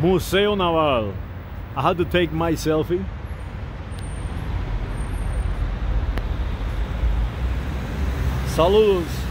Museo Naval. I had to take my selfie. Saludos.